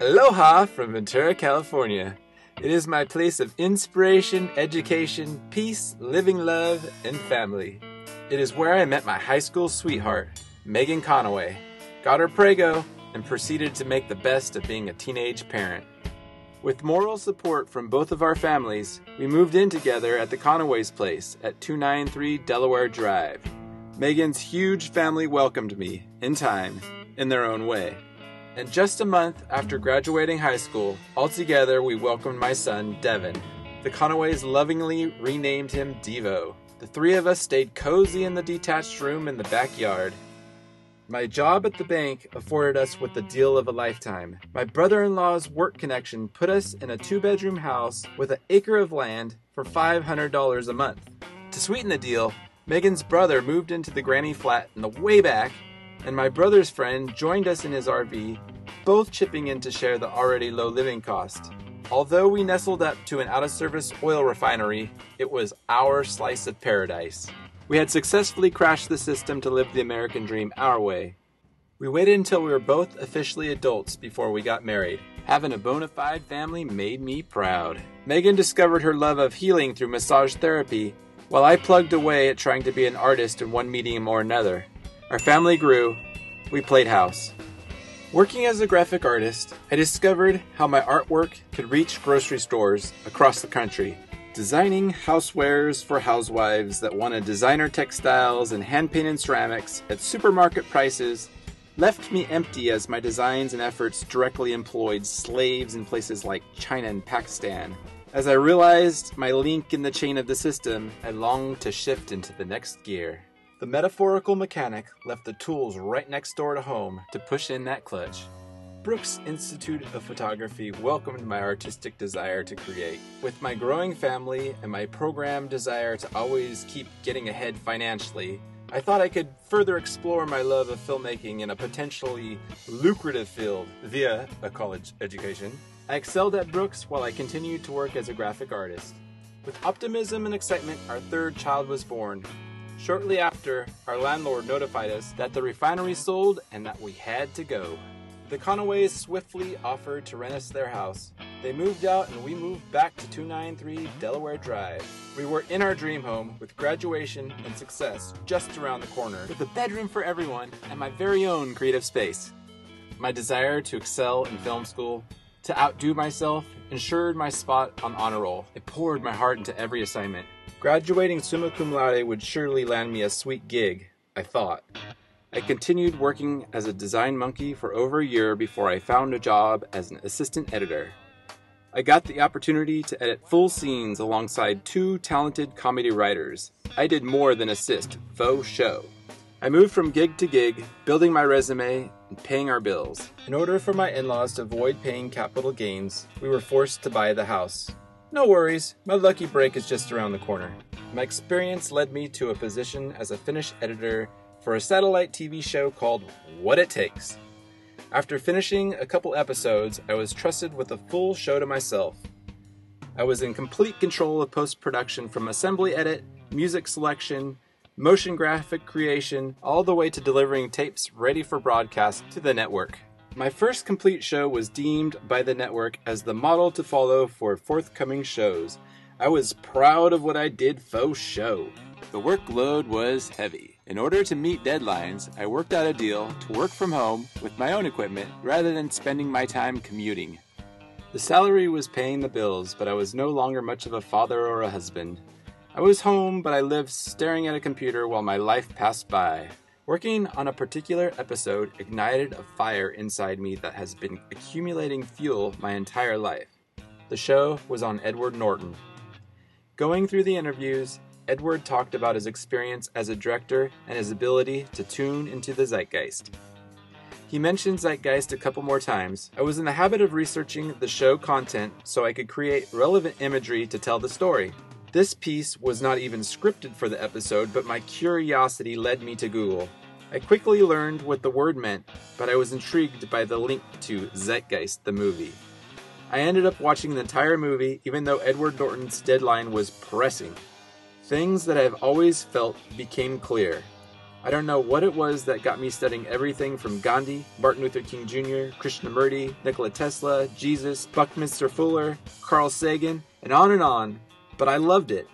Aloha from Ventura, California. It is my place of inspiration, education, peace, living love, and family. It is where I met my high school sweetheart, Megan Conaway, got her prego, and proceeded to make the best of being a teenage parent. With moral support from both of our families, we moved in together at the Conaway's place at 293 Delaware Drive. Megan's huge family welcomed me, in time, in their own way. And just a month after graduating high school, altogether we welcomed my son, Devin. The Conaways lovingly renamed him Devo. The three of us stayed cozy in the detached room in the backyard. My job at the bank afforded us with the deal of a lifetime. My brother in law's work connection put us in a two bedroom house with an acre of land for $500 a month. To sweeten the deal, Megan's brother moved into the granny flat in the way back, and my brother's friend joined us in his RV, both chipping in to share the already low living cost. Although we nestled up to an out of service oil refinery, it was our slice of paradise. We had successfully crashed the system to live the American dream our way. We waited until we were both officially adults before we got married. Having a bona fide family made me proud. Megan discovered her love of healing through massage therapy, while I plugged away at trying to be an artist in one medium or another. Our family grew. We played house. Working as a graphic artist, I discovered how my artwork could reach grocery stores across the country. Designing housewares for housewives that wanted designer textiles and hand painted ceramics at supermarket prices left me empty as my designs and efforts directly employed slaves in places like China and Pakistan. As I realized my link in the chain of the system, I longed to shift into the next gear. The metaphorical mechanic left the tools right next door to home to push in that clutch. Brooks Institute of Photography welcomed my artistic desire to create. With my growing family and my program desire to always keep getting ahead financially, I thought I could further explore my love of filmmaking in a potentially lucrative field via a college education. I excelled at Brooks while I continued to work as a graphic artist. With optimism and excitement, our third child was born. Shortly after, our landlord notified us that the refinery sold and that we had to go. The Conaways swiftly offered to rent us their house. They moved out and we moved back to 293 Delaware Drive. We were in our dream home with graduation and success just around the corner, with a bedroom for everyone and my very own creative space. My desire to excel in film school, to outdo myself, ensured my spot on honor roll. I poured my heart into every assignment. Graduating summa cum laude would surely land me a sweet gig, I thought. I continued working as a design monkey for over a year before I found a job as an assistant editor. I got the opportunity to edit full scenes alongside two talented comedy writers. I did more than assist, faux show. I moved from gig to gig, building my resume and paying our bills. In order for my in laws to avoid paying capital gains, we were forced to buy the house. No worries, my lucky break is just around the corner. My experience led me to a position as a finish editor for a satellite TV show called What It Takes. After finishing a couple episodes, I was trusted with a full show to myself. I was in complete control of post production from assembly edit, music selection, motion graphic creation, all the way to delivering tapes ready for broadcast to the network. My first complete show was deemed by the network as the model to follow for forthcoming shows. I was proud of what I did faux show. The workload was heavy. In order to meet deadlines, I worked out a deal to work from home with my own equipment rather than spending my time commuting. The salary was paying the bills, but I was no longer much of a father or a husband. I was home, but I lived staring at a computer while my life passed by. Working on a particular episode ignited a fire inside me that has been accumulating fuel my entire life. The show was on Edward Norton. Going through the interviews, Edward talked about his experience as a director and his ability to tune into the zeitgeist. He mentioned Zeitgeist a couple more times. I was in the habit of researching the show content so I could create relevant imagery to tell the story. This piece was not even scripted for the episode, but my curiosity led me to Google. I quickly learned what the word meant, but I was intrigued by the link to Zeitgeist, the movie. I ended up watching the entire movie, even though Edward Norton's deadline was pressing. Things that I have always felt became clear. I don't know what it was that got me studying everything from Gandhi, Martin Luther King Jr., Krishnamurti, Nikola Tesla, Jesus, Buckminster Fuller, Carl Sagan, and on and on, but I loved it.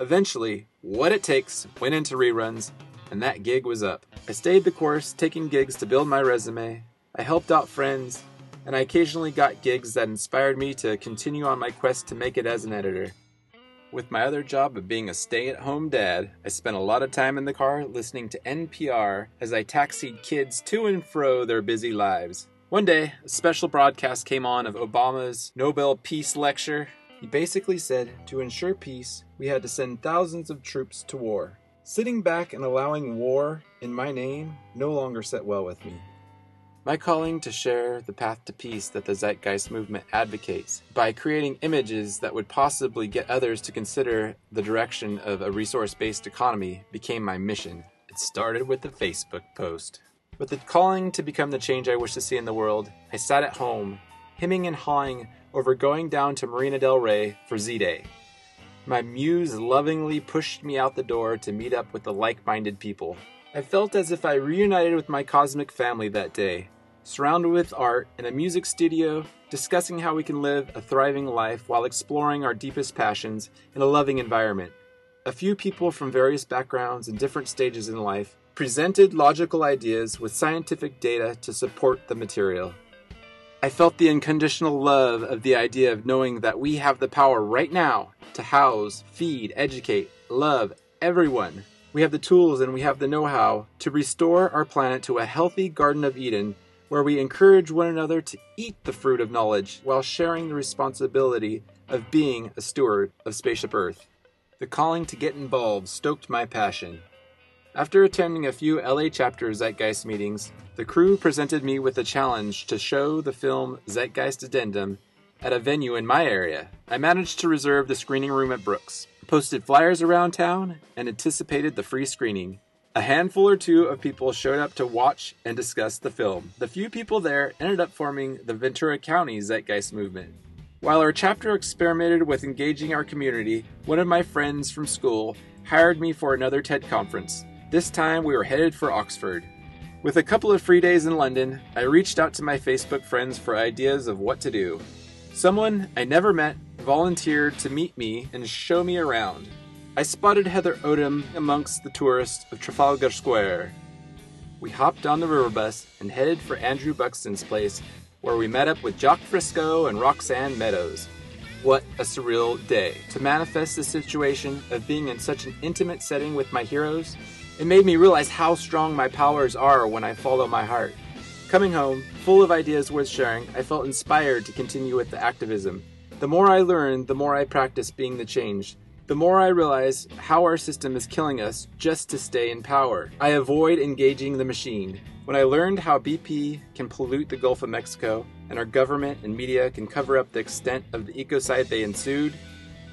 Eventually, What It Takes went into reruns, and that gig was up. I stayed the course, taking gigs to build my resume. I helped out friends, and I occasionally got gigs that inspired me to continue on my quest to make it as an editor. With my other job of being a stay at home dad, I spent a lot of time in the car listening to NPR as I taxied kids to and fro their busy lives. One day, a special broadcast came on of Obama's Nobel Peace Lecture. He basically said to ensure peace, we had to send thousands of troops to war. Sitting back and allowing war in my name no longer set well with me. My calling to share the path to peace that the Zeitgeist movement advocates by creating images that would possibly get others to consider the direction of a resource based economy became my mission. It started with a Facebook post. With the calling to become the change I wish to see in the world, I sat at home, hemming and hawing over going down to Marina del Rey for Z Day. My muse lovingly pushed me out the door to meet up with the like minded people. I felt as if I reunited with my cosmic family that day, surrounded with art in a music studio, discussing how we can live a thriving life while exploring our deepest passions in a loving environment. A few people from various backgrounds and different stages in life presented logical ideas with scientific data to support the material. I felt the unconditional love of the idea of knowing that we have the power right now to house, feed, educate, love everyone. We have the tools and we have the know how to restore our planet to a healthy Garden of Eden where we encourage one another to eat the fruit of knowledge while sharing the responsibility of being a steward of Spaceship Earth. The calling to get involved stoked my passion. After attending a few LA chapter Zeitgeist meetings, the crew presented me with a challenge to show the film Zeitgeist Addendum at a venue in my area. I managed to reserve the screening room at Brooks, posted flyers around town, and anticipated the free screening. A handful or two of people showed up to watch and discuss the film. The few people there ended up forming the Ventura County Zeitgeist movement. While our chapter experimented with engaging our community, one of my friends from school hired me for another TED conference. This time we were headed for Oxford. With a couple of free days in London, I reached out to my Facebook friends for ideas of what to do. Someone I never met volunteered to meet me and show me around. I spotted Heather Odom amongst the tourists of Trafalgar Square. We hopped on the river bus and headed for Andrew Buxton's place, where we met up with Jacque Fresco and Roxanne Meadows. What a surreal day. To manifest the situation of being in such an intimate setting with my heroes, it made me realize how strong my powers are when I follow my heart. Coming home, full of ideas worth sharing, I felt inspired to continue with the activism. The more I learned, the more I practiced being the change the more I realize how our system is killing us just to stay in power. I avoid engaging the machine. When I learned how BP can pollute the Gulf of Mexico and our government and media can cover up the extent of the ecocide they ensued,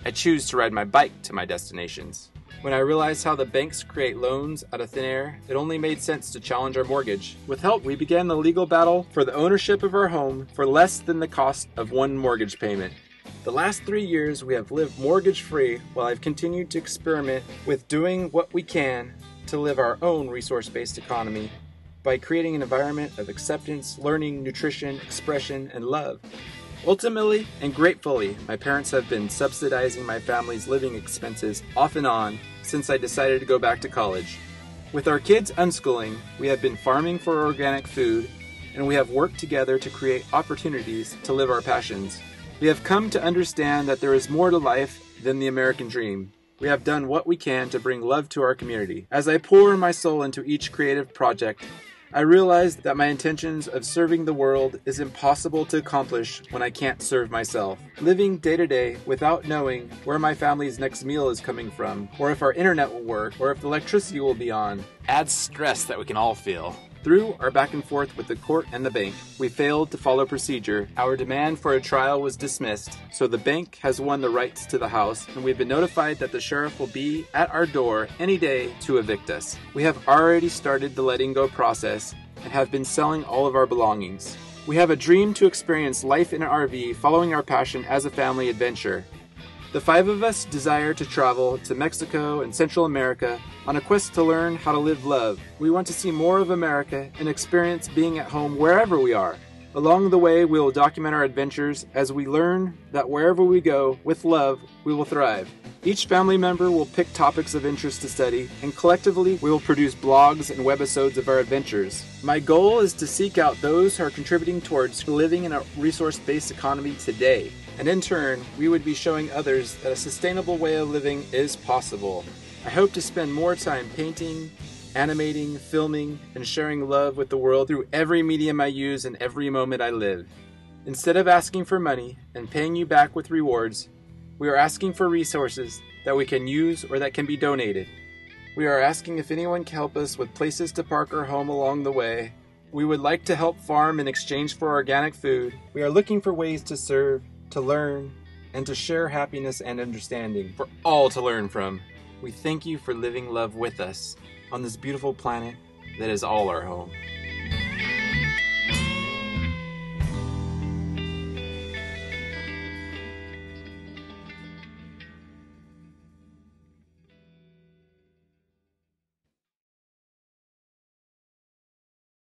I choose to ride my bike to my destinations. When I realized how the banks create loans out of thin air, it only made sense to challenge our mortgage. With help, we began the legal battle for the ownership of our home for less than the cost of one mortgage payment. The last three years, we have lived mortgage free while I've continued to experiment with doing what we can to live our own resource based economy by creating an environment of acceptance, learning, nutrition, expression, and love. Ultimately and gratefully, my parents have been subsidizing my family's living expenses off and on since I decided to go back to college. With our kids unschooling, we have been farming for organic food and we have worked together to create opportunities to live our passions. We have come to understand that there is more to life than the American dream. We have done what we can to bring love to our community. As I pour my soul into each creative project, I realized that my intentions of serving the world is impossible to accomplish when I can't serve myself. Living day to day without knowing where my family's next meal is coming from, or if our internet will work, or if the electricity will be on, adds stress that we can all feel. Through our back and forth with the court and the bank, we failed to follow procedure. Our demand for a trial was dismissed, so the bank has won the rights to the house, and we've been notified that the sheriff will be at our door any day to evict us. We have already started the letting go process and have been selling all of our belongings. We have a dream to experience life in an RV following our passion as a family adventure. The five of us desire to travel to Mexico and Central America on a quest to learn how to live love. We want to see more of America and experience being at home wherever we are. Along the way, we will document our adventures as we learn that wherever we go, with love, we will thrive. Each family member will pick topics of interest to study, and collectively, we will produce blogs and webisodes of our adventures. My goal is to seek out those who are contributing towards living in a resource based economy today. And in turn, we would be showing others that a sustainable way of living is possible. I hope to spend more time painting, animating, filming, and sharing love with the world through every medium I use and every moment I live. Instead of asking for money and paying you back with rewards, we are asking for resources that we can use or that can be donated. We are asking if anyone can help us with places to park our home along the way. We would like to help farm in exchange for organic food. We are looking for ways to serve, to learn, and to share happiness and understanding for all to learn from. We thank you for living love with us on this beautiful planet that is all our home.